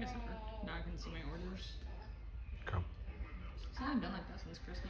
guess it Not Now I can see my orders. Come. It's not been like that since Christmas